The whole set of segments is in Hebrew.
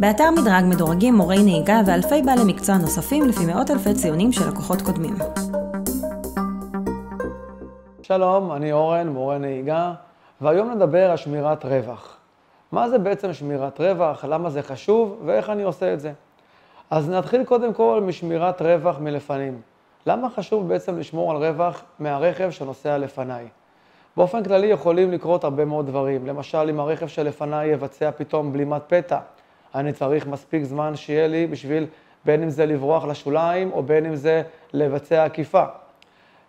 באתר מדרג מדורגים מורי נהיגה ואלפי בעלי מקצוע נוספים לפי מאות אלפי ציונים של לקוחות קודמים. שלום, אני אורן, מורה נהיגה, והיום נדבר על שמירת רווח. מה זה בעצם שמירת רווח, למה זה חשוב ואיך אני עושה את זה. אז נתחיל קודם כל משמירת רווח מלפנים. למה חשוב בעצם לשמור על רווח מהרכב שנוסע לפניי? באופן כללי יכולים לקרות הרבה מאוד דברים. למשל, אם הרכב שלפניי יבצע פתאום בלימת פתע, אני צריך מספיק זמן שיהיה לי בשביל בין אם זה לברוח לשוליים או בין אם זה לבצע עקיפה.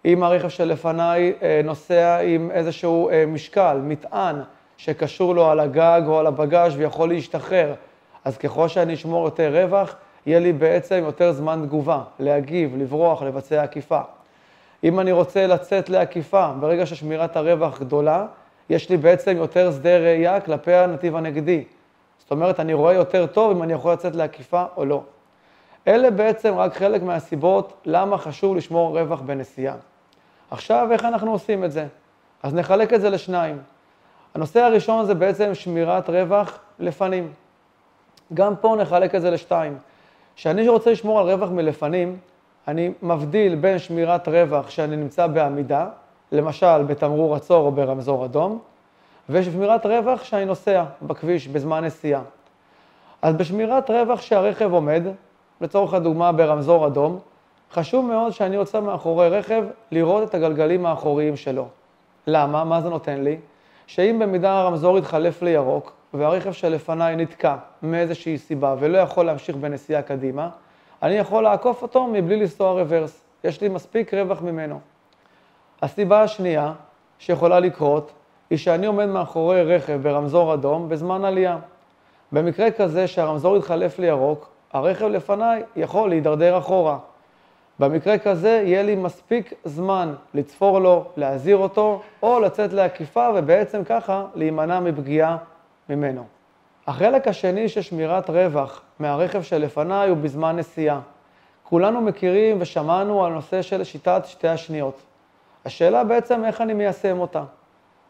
אם הרכב שלפניי אה, נוסע עם איזשהו אה, משקל, מטען, שקשור לו על הגג או על הבגאז' ויכול להשתחרר, אז ככל שאני אשמור יותר רווח, יהיה לי בעצם יותר זמן תגובה, להגיב, לברוח, לבצע עקיפה. אם אני רוצה לצאת לעקיפה, ברגע ששמירת הרווח גדולה, יש לי בעצם יותר שדה ראייה כלפי הנתיב הנגדי. זאת אומרת, אני רואה יותר טוב אם אני יכול לצאת לעקיפה או לא. אלה בעצם רק חלק מהסיבות למה חשוב לשמור רווח בנסיעה. עכשיו, איך אנחנו עושים את זה? אז נחלק את זה לשניים. הנושא הראשון זה בעצם שמירת רווח לפנים. גם פה נחלק את זה לשתיים. כשאני רוצה לשמור על רווח מלפנים, אני מבדיל בין שמירת רווח שאני נמצא בעמידה, למשל בתמרור עצור או ברמזור אדום, ושמירת רווח שאני נוסע בכביש בזמן נסיעה. אז בשמירת רווח שהרכב עומד, לצורך הדוגמה ברמזור אדום, חשוב מאוד שאני יוצא מאחורי רכב לראות את הגלגלים האחוריים שלו. למה? מה זה נותן לי? שאם במידה הרמזור יתחלף לירוק, והרכב שלפניי נתקע מאיזושהי סיבה ולא יכול להמשיך בנסיעה קדימה, אני יכול לעקוף אותו מבלי לנסוע רוורס. יש לי מספיק רווח ממנו. הסיבה השנייה שיכולה לקרות, היא שאני עומד מאחורי רכב ברמזור אדום בזמן עלייה. במקרה כזה שהרמזור יתחלף לירוק, הרכב לפניי יכול להידרדר אחורה. במקרה כזה יהיה לי מספיק זמן לצפור לו, להזהיר אותו, או לצאת לעקיפה ובעצם ככה להימנע מפגיעה ממנו. החלק השני של שמירת רווח מהרכב שלפניי הוא בזמן נסיעה. כולנו מכירים ושמענו על נושא של שיטת שתי השניות. השאלה בעצם איך אני מיישם אותה.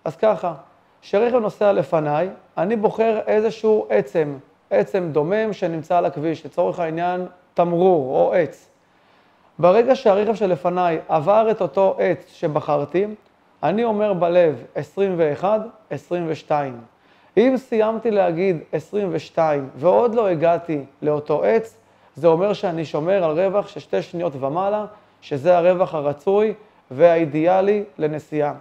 אז ככה, כשרכב נוסע לפניי, אני בוחר איזשהו עצם, עצם דומם שנמצא על הכביש, לצורך העניין תמרור או עץ. ברגע שהרכב שלפניי עבר את אותו עץ שבחרתי, אני אומר בלב 21, 22. אם סיימתי להגיד 22 ועוד לא הגעתי לאותו עץ, זה אומר שאני שומר על רווח של שתי שניות ומעלה, שזה הרווח הרצוי והאידיאלי לנסיעה.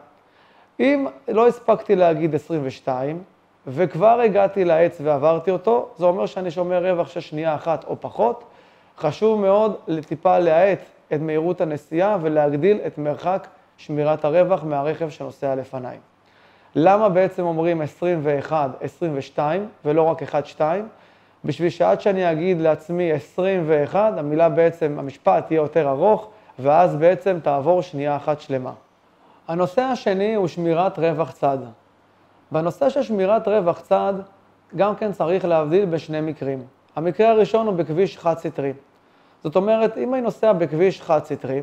אם לא הספקתי להגיד 22 וכבר הגעתי לעץ ועברתי אותו, זה אומר שאני שומר רווח של שנייה אחת או פחות. חשוב מאוד לטיפה להאט את מהירות הנסיעה ולהגדיל את מרחק שמירת הרווח מהרכב שנוסע לפניי. למה בעצם אומרים 21, 22 ולא רק 1, 2? בשביל שעד שאני אגיד לעצמי 21, המילה בעצם, המשפט יהיה יותר ארוך, ואז בעצם תעבור שנייה אחת שלמה. הנושא השני הוא שמירת רווח צד. בנושא של שמירת רווח צד, גם כן צריך להבדיל בשני מקרים. המקרה הראשון הוא בכביש חד-סטרי. זאת אומרת, אם אני נוסע בכביש חד-סטרי,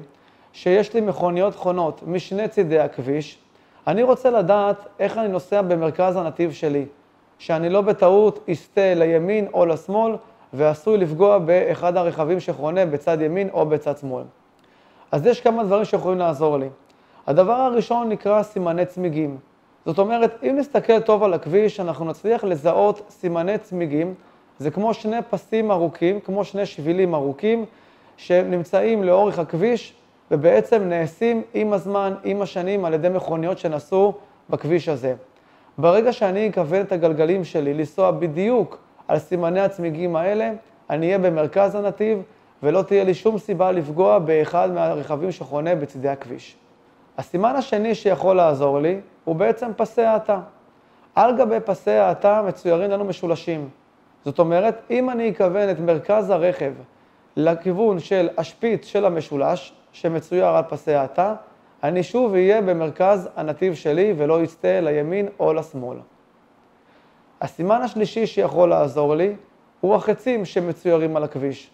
שיש לי מכוניות חונות משני צידי הכביש, אני רוצה לדעת איך אני נוסע במרכז הנתיב שלי, שאני לא בטעות אסטה לימין או לשמאל ועשוי לפגוע באחד הרכבים שחונה בצד ימין או בצד שמאל. אז יש כמה דברים שיכולים לעזור לי. הדבר הראשון נקרא סימני צמיגים. זאת אומרת, אם נסתכל טוב על הכביש, אנחנו נצליח לזהות סימני צמיגים. זה כמו שני פסים ארוכים, כמו שני שבילים ארוכים, שנמצאים לאורך הכביש ובעצם נעשים עם הזמן, עם השנים, על ידי מכוניות שנסעו בכביש הזה. ברגע שאני אכוון את הגלגלים שלי לנסוע בדיוק על סימני הצמיגים האלה, אני אהיה במרכז הנתיב ולא תהיה לי שום סיבה לפגוע באחד מהרכבים שחונה בצדי הכביש. הסימן השני שיכול לעזור לי הוא בעצם פסי האטה. על גבי פסי האטה מצוירים לנו משולשים. זאת אומרת, אם אני אכוון את מרכז הרכב לכיוון של השפיץ של המשולש, שמצויר על פסי האטה, אני שוב אהיה במרכז הנתיב שלי ולא אצטה לימין או לשמאל. הסימן השלישי שיכול לעזור לי הוא החצים שמצוירים על הכביש.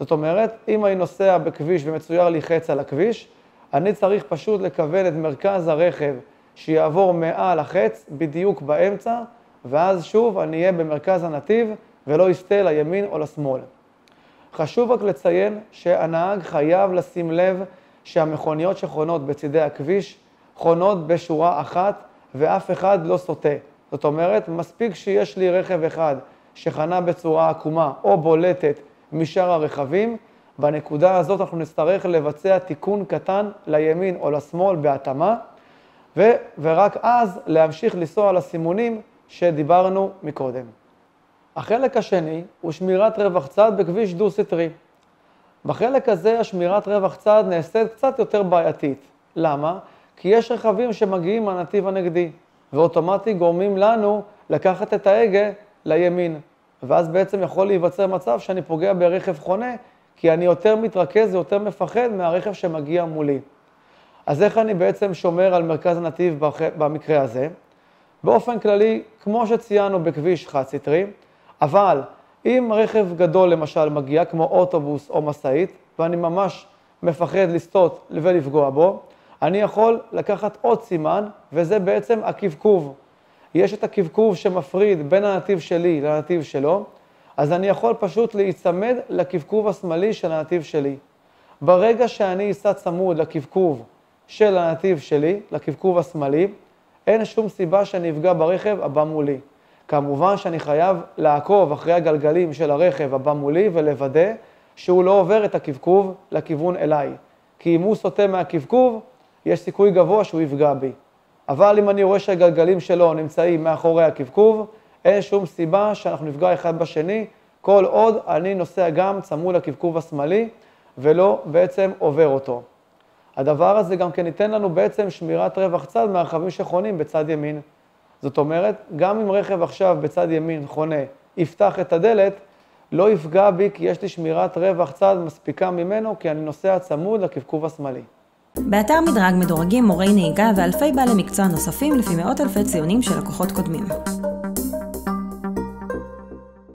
זאת אומרת, אם אני נוסע בכביש ומצויר לי חץ על הכביש, אני צריך פשוט לכוון את מרכז הרכב שיעבור מעל החץ, בדיוק באמצע, ואז שוב אני אהיה במרכז הנתיב ולא יסטה לימין או לשמאל. חשוב רק לציין שהנהג חייב לשים לב שהמכוניות שחונות בצידי הכביש חונות בשורה אחת ואף אחד לא סוטה. זאת אומרת, מספיק שיש לי רכב אחד שחנה בצורה עקומה או בולטת משאר הרכבים, בנקודה הזאת אנחנו נצטרך לבצע תיקון קטן לימין או לשמאל בהתאמה, ו- ורק אז להמשיך לנסוע על הסימונים שדיברנו מקודם. החלק השני הוא שמירת רווח צד בכביש דו-סטרי. בחלק הזה השמירת רווח צד נעשית קצת יותר בעייתית. למה? כי יש רכבים שמגיעים מהנתיב הנגדי, ואוטומטית גורמים לנו לקחת את ההגה לימין. ואז בעצם יכול להיווצר מצב שאני פוגע ברכב חונה, כי אני יותר מתרכז ויותר מפחד מהרכב שמגיע מולי. אז איך אני בעצם שומר על מרכז הנתיב במקרה הזה? באופן כללי, כמו שציינו בכביש חד-סטרי, אבל אם רכב גדול למשל מגיע, כמו אוטובוס או משאית, ואני ממש מפחד לסטות ולפגוע בו, אני יכול לקחת עוד סימן, וזה בעצם הקבקוב. יש את הקבקוב שמפריד בין הנתיב שלי לנתיב שלו, אז אני יכול פשוט להיצמד לקבקוב השמאלי של הנתיב שלי. ברגע שאני אסע צמוד לקבקוב של הנתיב שלי, לקבקוב השמאלי, אין שום סיבה שאני אפגע ברכב הבא מולי. כמובן שאני חייב לעקוב אחרי הגלגלים של הרכב הבא מולי ולוודא שהוא לא עובר את הקבקוב לכיוון אליי. כי אם הוא סוטה מהקבקוב, יש סיכוי גבוה שהוא יפגע בי. אבל אם אני רואה שהגלגלים שלו נמצאים מאחורי הקבקוב, אין שום סיבה שאנחנו נפגע אחד בשני, כל עוד אני נוסע גם צמוד לקבקוב השמאלי ולא בעצם עובר אותו. הדבר הזה גם כן ייתן לנו בעצם שמירת רווח צד מהרכבים שחונים בצד ימין. זאת אומרת, גם אם רכב עכשיו בצד ימין חונה, יפתח את הדלת, לא יפגע בי כי יש לי שמירת רווח צד מספיקה ממנו, כי אני נוסע צמוד לקבקוב השמאלי. באתר מדרג מדורגים מורי נהיגה ואלפי בעלי מקצוע נוספים לפי מאות אלפי ציונים של לקוחות קודמים.